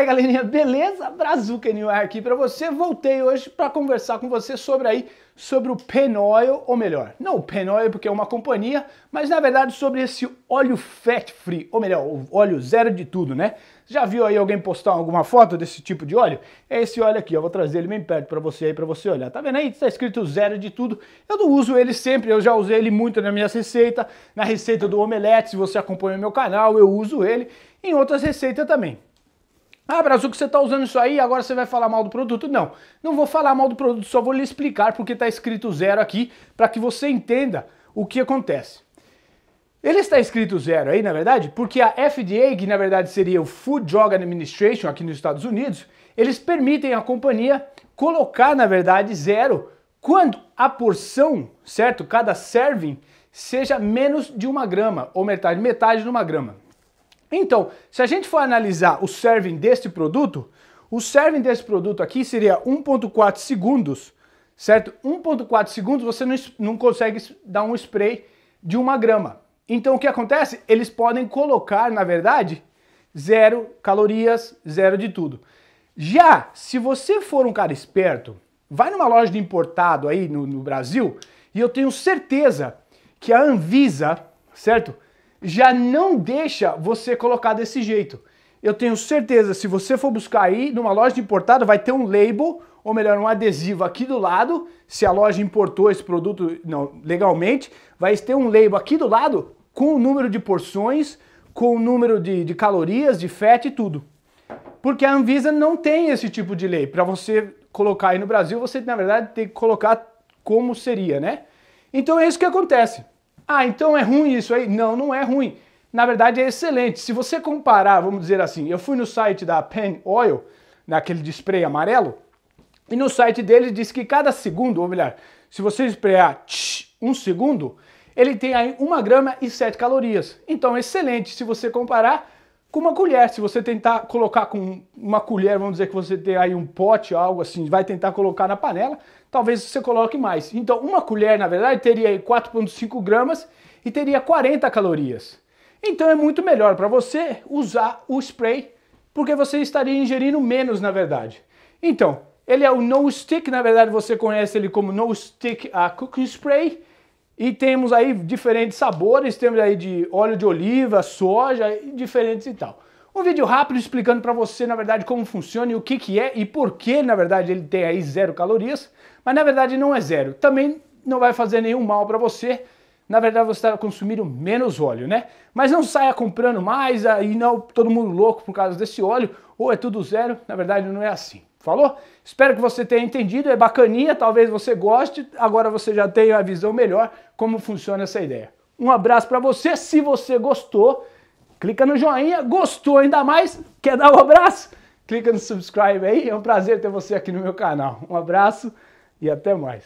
Aí galerinha, beleza? Brazuca New aqui para você. Voltei hoje para conversar com você sobre aí sobre o Penoil, ou melhor, não o Penoil porque é uma companhia, mas na verdade sobre esse óleo fat free, ou melhor, o óleo zero de tudo, né? Já viu aí alguém postar alguma foto desse tipo de óleo? É esse óleo aqui, eu vou trazer ele bem perto para você aí para você olhar. Tá vendo aí? Está escrito zero de tudo. Eu não uso ele sempre, eu já usei ele muito na minha receita, na receita do omelete, se você acompanha o meu canal, eu uso ele em outras receitas também. Ah, Brasil, que você está usando isso aí, agora você vai falar mal do produto? Não, não vou falar mal do produto, só vou lhe explicar porque está escrito zero aqui, para que você entenda o que acontece. Ele está escrito zero aí, na verdade, porque a FDA, que na verdade seria o Food Drug Administration aqui nos Estados Unidos, eles permitem à companhia colocar, na verdade, zero quando a porção, certo? Cada serving seja menos de uma grama, ou metade, metade de uma grama. Então, se a gente for analisar o serving deste produto, o serving desse produto aqui seria 1.4 segundos, certo? 1.4 segundos você não, não consegue dar um spray de uma grama. Então o que acontece? Eles podem colocar, na verdade, zero calorias, zero de tudo. Já se você for um cara esperto, vai numa loja de importado aí no, no Brasil e eu tenho certeza que a Anvisa, certo? Já não deixa você colocar desse jeito. Eu tenho certeza, se você for buscar aí numa loja de importado, vai ter um label, ou melhor, um adesivo aqui do lado. Se a loja importou esse produto não, legalmente, vai ter um label aqui do lado com o número de porções, com o número de, de calorias, de fat e tudo. Porque a Anvisa não tem esse tipo de lei. Para você colocar aí no Brasil, você na verdade tem que colocar como seria, né? Então é isso que acontece. Ah, então é ruim isso aí? Não, não é ruim. Na verdade é excelente. Se você comparar, vamos dizer assim, eu fui no site da Pen Oil, naquele de spray amarelo, e no site dele diz que cada segundo, ou melhor, se você tsh, um segundo, ele tem aí uma grama e sete calorias. Então excelente se você comparar com uma colher. Se você tentar colocar com uma colher, vamos dizer que você tem aí um pote, algo assim, vai tentar colocar na panela, talvez você coloque mais. Então, uma colher, na verdade, teria 4,5 gramas e teria 40 calorias. Então, é muito melhor para você usar o spray, porque você estaria ingerindo menos, na verdade. Então, ele é o No Stick, na verdade, você conhece ele como No Stick uh, Cooking Spray. E temos aí diferentes sabores, temos aí de óleo de oliva, soja, diferentes e tal. Um vídeo rápido explicando para você, na verdade, como funciona e o que, que é e por que, na verdade, ele tem aí zero calorias, mas na verdade não é zero. Também não vai fazer nenhum mal para você, na verdade você está consumindo menos óleo, né? Mas não saia comprando mais, aí não todo mundo louco por causa desse óleo, ou é tudo zero, na verdade não é assim. Falou? Espero que você tenha entendido, é bacaninha, talvez você goste, agora você já tem a visão melhor como funciona essa ideia. Um abraço para você, se você gostou, clica no joinha, gostou ainda mais, quer dar um abraço? Clica no subscribe aí, é um prazer ter você aqui no meu canal. Um abraço e até mais.